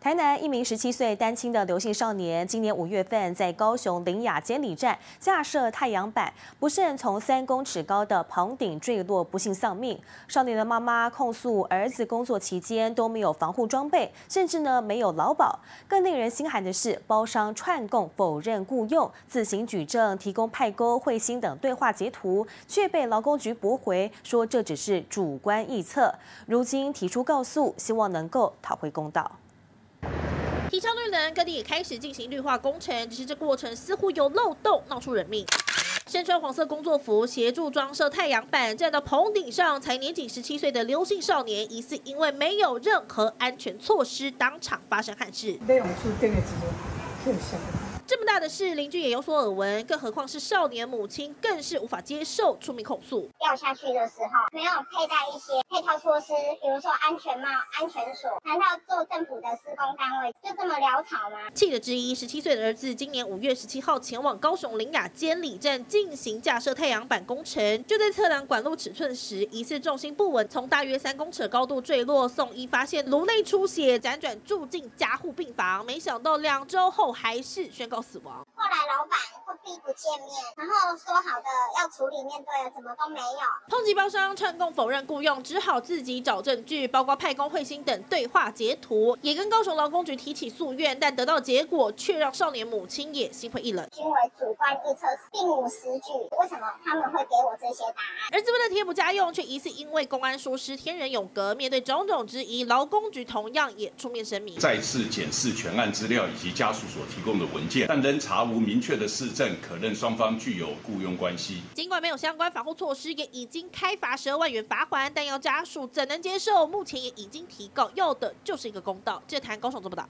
台南一名十七岁单亲的刘姓少年，今年五月份在高雄林雅监理站架设太阳板，不慎从三公尺高的棚顶坠落，不幸丧命。少年的妈妈控诉儿子工作期间都没有防护装备，甚至呢没有劳保。更令人心寒的是，包商串供否认雇佣，自行举证提供派沟、彗星等对话截图，却被劳工局驳回，说这只是主观臆测。如今提出告诉，希望能够讨回公道。提倡绿能，各地也开始进行绿化工程，只是这过程似乎有漏洞，闹出人命。身穿黄色工作服，协助装设太阳板，站到棚顶上，才年仅十七岁的刘姓少年，疑似因为没有任何安全措施，当场发生憾事。大的是，邻居也有所耳闻，更何况是少年母亲，更是无法接受，出名控诉。掉下去的时候没有佩戴一些配套措施，比如说安全帽、安全锁，难道做政府的施工单位就这么潦草吗？气的之一，十七岁的儿子今年五月十七号前往高雄林雅监理站进行架设太阳板工程，就在测量管路尺寸时，疑似重心不稳，从大约三公尺高度坠落，送医发现颅内出血，辗转住进加护病房，没想到两周后还是宣告。死亡。后来老板会逼不见面，然后说好的要处理面对了，怎么都没有。抨击包商串供否认雇佣，只好自己找证据，包括派工彗星等对话截图，也跟高雄劳工局提起诉愿，但得到结果却让少年母亲也心灰意冷。均为主观臆测，并无实据，为什么他们会给我这些答案？儿子为了贴补家用，却疑似因为公安疏失，天人永隔。面对种种质疑，劳工局同样也出面声明，再次检视全案资料以及家属所提供的文件。但仍查无明确的市可认双方具有雇佣关系。尽管没有相关防护措施，也已经开罚十二万元罚款，但要家属怎能接受？目前也已经提告，要的就是一个公道。这谈高手做不到。